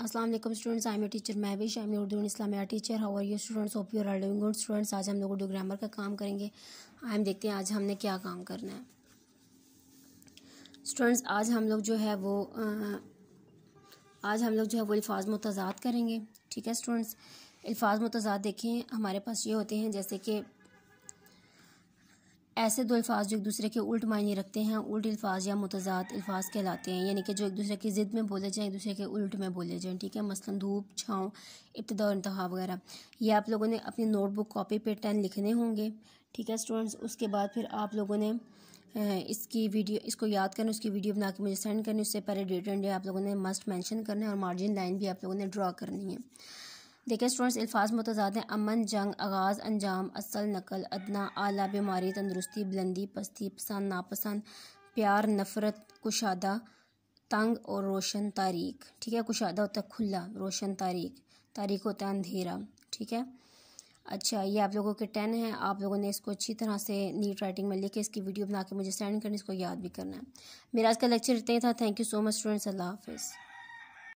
अस्सलाम वालेकुम students I am teacher मैं भी Shami Urdu Islamia teacher how are you students hope you are doing good students आज हम लोग उर्दू ग्रामर का काम करेंगे। हम देखते हैं आज हमने क्या काम करना है। स्टूडेंट्स आज हम लोग जो है वो आज हम लोग जो है वो अल्फाज मतजाद करेंगे। ठीक है स्टूडेंट्स अल्फाज मतजाद देखें, हमारे पास ये होते हैं जैसे कि ऐसे दो अल्फाज जो एक दूसरे के उल्ट मायने रखते हैं, उल्ट अल्फाज या मुतजाद अल्फाज कहलाते हैं। यानी कि जो एक दूसरे की ज़िद में बोले जाएँ, एक दूसरे के उल्ट में बोले जाएँ, ठीक है? मसलन धूप, छाँव, इब्तदा और इंतहा वगैरह। ये आप लोगों ने अपनी नोटबुक कॉपी पे टेन लिखने होंगे, ठीक है स्टूडेंट्स? उसके बाद फिर आप लोगों ने इसकी वीडियो, इसको याद करना, उसकी वीडियो बना के मुझे सेंड करनी, उससे पहले डेट एंड डे आप लोगों ने मस्ट मैंशन करना है और मार्जिन लाइन भी आप लोगों ने ड्रा करनी है। देखिए स्टूडेंट्स, अल्फाज मतजाद हैं। अमन, जंग, आगाज़, अंजाम, असल, नकल, अदना, आला, बीमारी, तंदरुस्ती, बुलंदी, पस्ती, पसंद, नापसंद, प्यार, नफ़रत, कुशादा, तंग और रोशन तारीख। ठीक है? कुशादा होता है खुला, रोशन तारीख। तारीख होता है अंधेरा। ठीक है? अच्छा ये आप लोगों के टेन है। आप लोगों ने इसको अच्छी तरह से नीट राइटिंग में लिखे, इसकी वीडियो बना के मुझे सेंड करनी, इसको याद भी करना है। मेरा आज का लेक्चर इतना ही था। Thank you so much students अल्लाह हाफिज़।